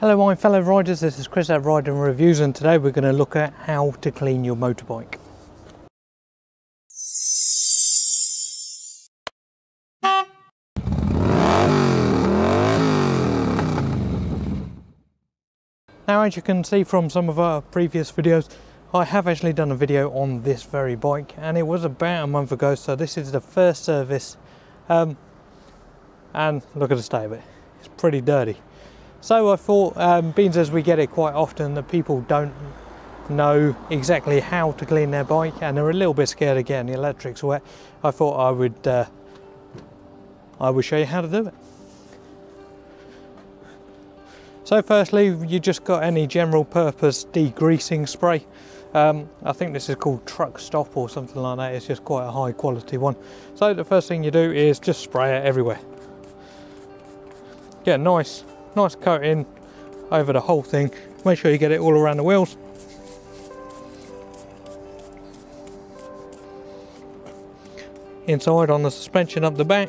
Hello my fellow riders, this is Chris at Riding Reviews and today we're going to look at how to clean your motorbike. Now as you can see from some of our previous videos, I have actually done a video on this very bike and it was about a month ago so this is the first service um, and look at the state of it, it's pretty dirty. So I thought, um, being as we get it quite often, that people don't know exactly how to clean their bike and they're a little bit scared of getting the electrics wet. I thought I would, uh, I would show you how to do it. So firstly, you just got any general purpose degreasing spray. Um, I think this is called truck stop or something like that. It's just quite a high quality one. So the first thing you do is just spray it everywhere. Get a nice nice coating over the whole thing. Make sure you get it all around the wheels. Inside on the suspension up the back.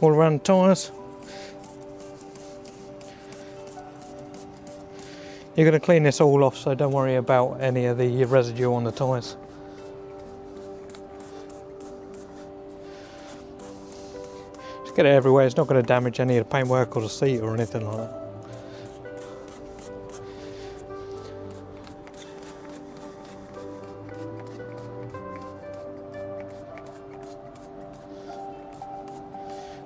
all around the tyres You're going to clean this all off, so don't worry about any of the residue on the tyres. Just get it everywhere, it's not going to damage any of the paintwork or the seat or anything like that.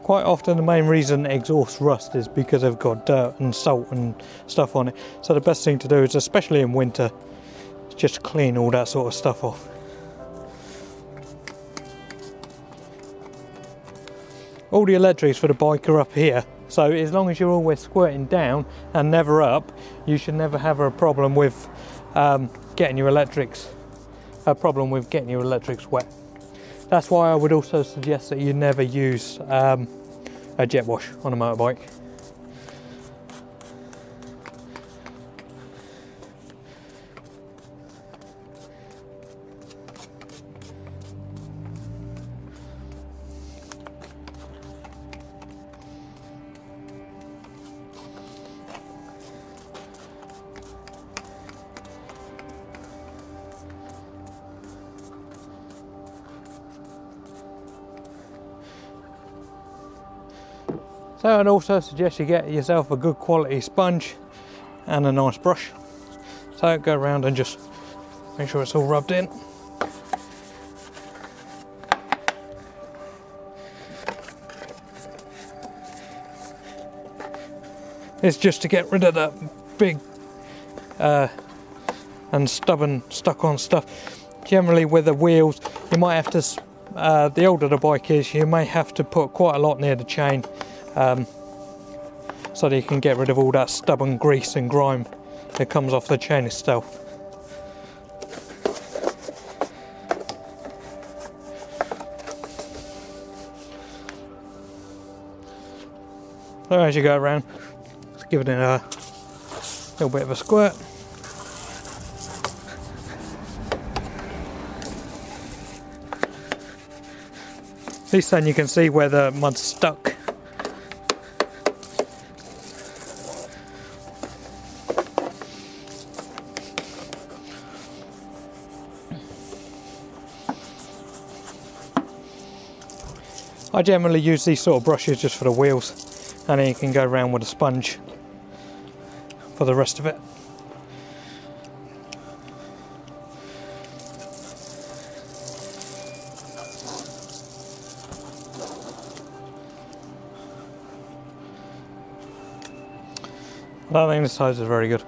Quite often the main reason exhausts rust is because they've got dirt and salt and stuff on it. So the best thing to do is, especially in winter, just clean all that sort of stuff off. All the electrics for the bike are up here. So as long as you're always squirting down and never up, you should never have a problem with um, getting your electrics, a problem with getting your electrics wet. That's why I would also suggest that you never use um, a jet wash on a motorbike. So I'd also suggest you get yourself a good quality sponge and a nice brush. So go around and just make sure it's all rubbed in. It's just to get rid of that big uh, and stubborn stuck on stuff. Generally with the wheels you might have to, uh, the older the bike is you may have to put quite a lot near the chain um, so that you can get rid of all that stubborn grease and grime that comes off the chain itself. So as you go around, give it a little bit of a squirt. Least then you can see where the mud's stuck. I generally use these sort of brushes just for the wheels and then you can go around with a sponge for the rest of it. I don't think the size is very good.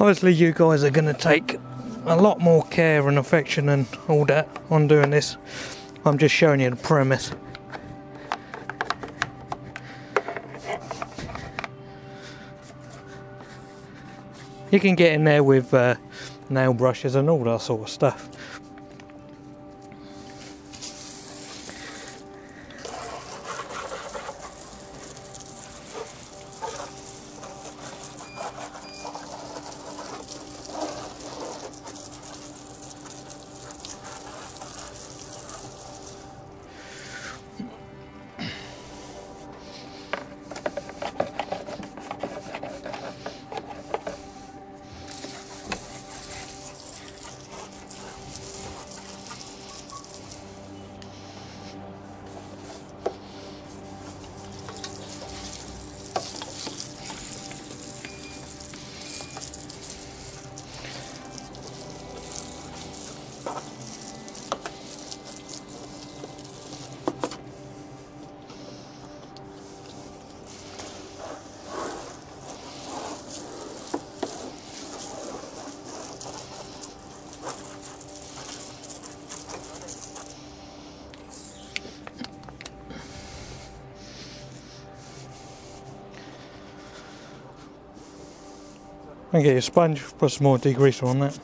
Obviously, you guys are going to take a lot more care and affection and all that on doing this. I'm just showing you the premise. You can get in there with uh, nail brushes and all that sort of stuff. And get your sponge, put some more degreaser on that.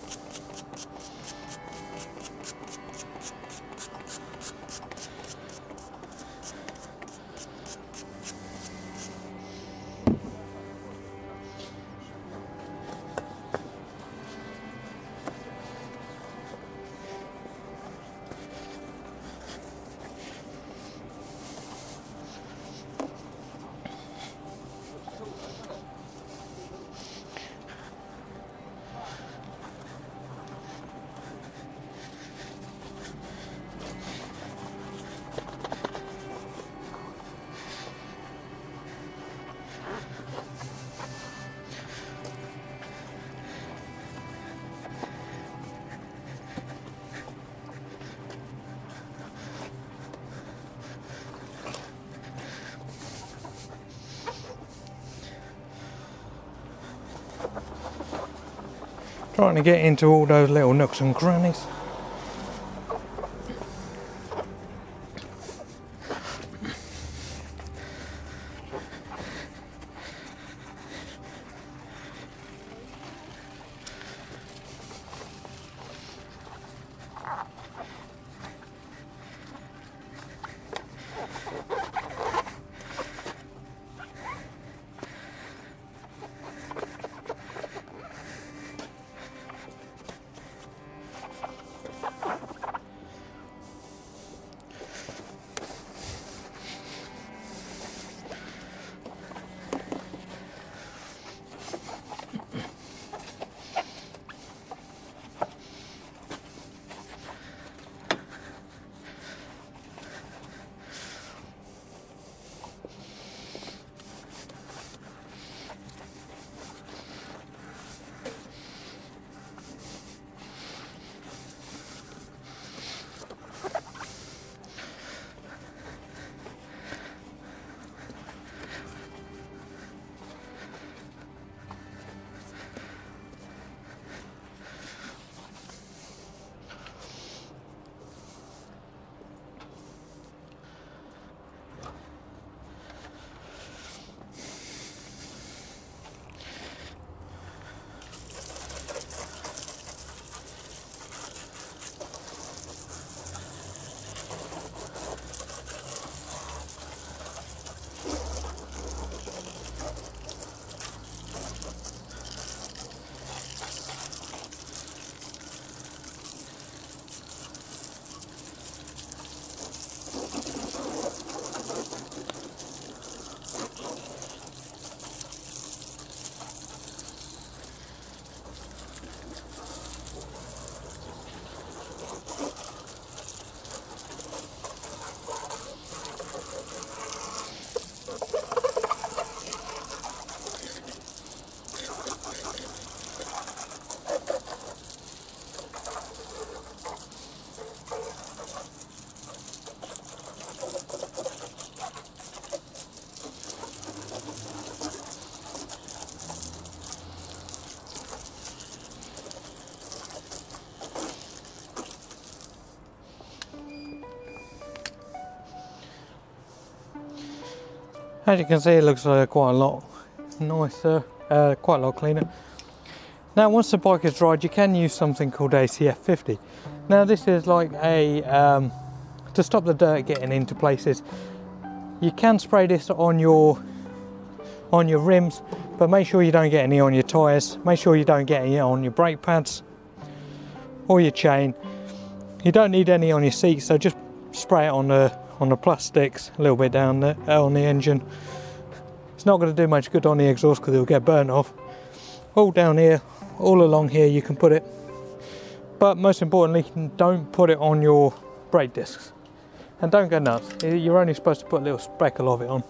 Trying to get into all those little nooks and crannies. As you can see, it looks uh, quite a lot nicer, uh, quite a lot cleaner. Now, once the bike is dried, you can use something called ACF 50. Now, this is like a um, to stop the dirt getting into places. You can spray this on your on your rims, but make sure you don't get any on your tyres. Make sure you don't get any on your brake pads or your chain. You don't need any on your seat, so just spray it on the on the plastics, a little bit down there uh, on the engine. It's not going to do much good on the exhaust because it'll get burnt off. All down here, all along here, you can put it. But most importantly, don't put it on your brake discs. And don't go nuts. You're only supposed to put a little speckle of it on.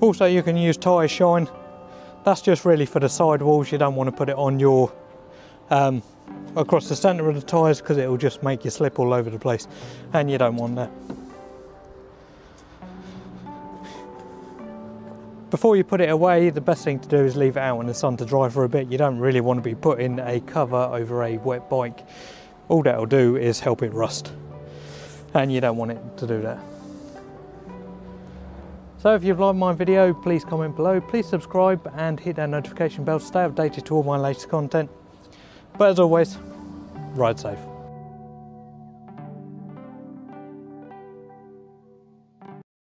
Also, you can use tyre shine. That's just really for the sidewalls. You don't want to put it on your um, across the centre of the tyres because it will just make you slip all over the place, and you don't want that. Before you put it away, the best thing to do is leave it out in the sun to dry for a bit. You don't really want to be putting a cover over a wet bike. All that'll do is help it rust, and you don't want it to do that. So if you've liked my video, please comment below, please subscribe and hit that notification bell to stay updated to all my latest content. But as always, ride safe.